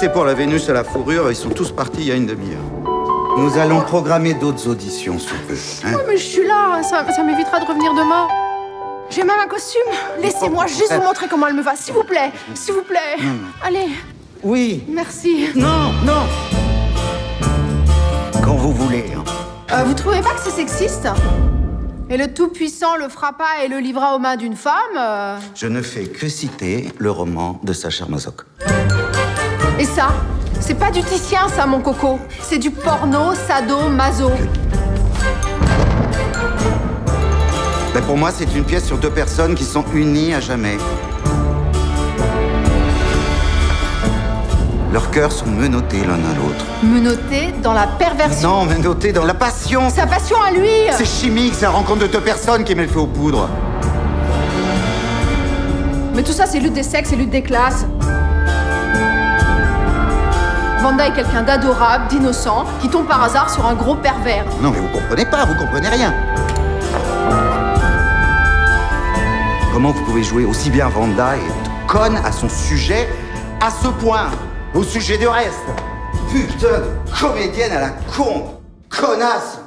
c'est pour la Vénus à la fourrure, ils sont tous partis il y a une demi-heure. Nous allons programmer d'autres auditions sous peu. hein. Mais je suis là, ça, ça m'évitera de revenir demain. J'ai même un costume. Laissez-moi juste vous montrer comment elle me va, s'il vous plaît. S'il vous plaît. Allez, Oui. merci. Non, non. Quand vous voulez. hein. Euh, vous trouvez pas que c'est sexiste? Et le Tout-Puissant le frappa et le livra aux mains d'une femme euh, Je ne fais que citer le roman de Sacha Masoch. Et ça C'est pas du Titien, ça, mon coco. C'est du porno, sado, maso. Ben, pour moi, c'est une pièce sur deux personnes qui sont unies à jamais. Cœurs sont menottés l'un à l'autre. Menotté dans la perversion. Non, menottés dans la passion. Sa passion à lui C'est chimique, c'est la rencontre de deux personnes qui met le feu aux poudres. Mais tout ça, c'est lutte des sexes et lutte des classes. Vanda est quelqu'un d'adorable, d'innocent, qui tombe par hasard sur un gros pervers. Non, mais vous comprenez pas, vous comprenez rien. Comment vous pouvez jouer aussi bien Vanda et être conne à son sujet à ce point? Au sujet du reste Putain de comédienne à la con Connasse